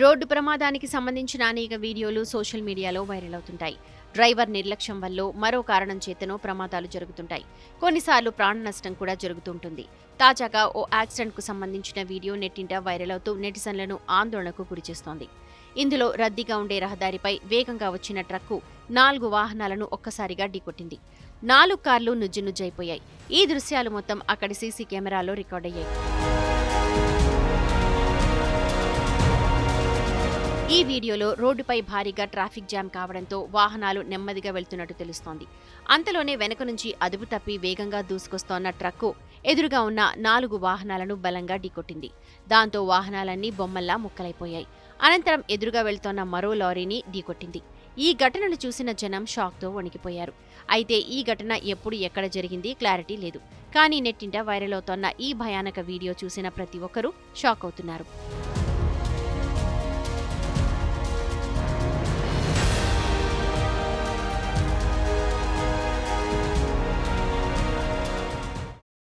Road ప్రమాదానికి సంబంధించిన అనేక వీడియోలు సోషల్ మీడియాలో వైరల్ అవుతుంటాయి. డ్రైవర్ నిర్లక్ష్యం వల్ల మరో కారణం చేతనో ప్రమాదాలు జరుగుతుంటాయి. కొన్నిసార్లు ప్రాణ నష్టం కూడా జరుగుతుంటుంది. తాజాగా ఓ యాక్సిడెంట్కు సంబంధించిన వీడియో నెట్టింట వైరల్ అవుతూ నెటిజన్లను ఆందోళనకు గురిచేస్తోంది ఇందులో రద్దీగా ఉండే రహదారిపై వేగంగా వచ్చిన ట్రక్కు నాలుగు వాహనాలను ఒక్కసారిగా ఢీకొట్టింది. నాలుగు కార్లు నుజ్జునుజ్జైపోయాయి ఈ దృశ్యాలు మొత్తం అక్కడి సీసీ కెమెరాలో రికార్డయ్యాయి. ఈ వీడియోలో రోడ్డుపై భారీగా ట్రాఫిక్ జామ్ కావడంతో వాహనాలు నెమ్మదిగా వెళ్తున్నట్టు తెలుస్తోంది. అంతలోనే వెనక నుంచి అదుపు తప్పి వేగంగా దూసుకొస్తోన్న ట్రక్కు ఎదురుగా ఉన్న నాలుగు వాహనాలను బలంగా ఢీకొట్టింది. దాంతో వాహనాలన్నీ బొమ్మల్లా ముక్కలైపోయాయి. అనంతరం ఎదురుగా వెళ్తోన్న మరో లారీని ఢీకొట్టింది. ఈ ఘటనను చూసిన జనం షాక్తో వణికిపోయారు. అయితే ఈ ఘటన ఎప్పుడు ఎక్కడ జరిగింది క్లారిటీ లేదు. కానీ నెట్టింట వైరల్ అవుతోన్న ఈ భయానక వీడియో చూసిన ప్రతి ఒక్కరూ షాక్ అవుతున్నారు.